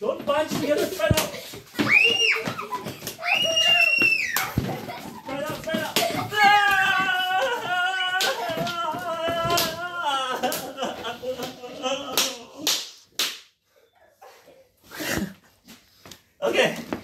Don't punch me, other spread out. Spread okay.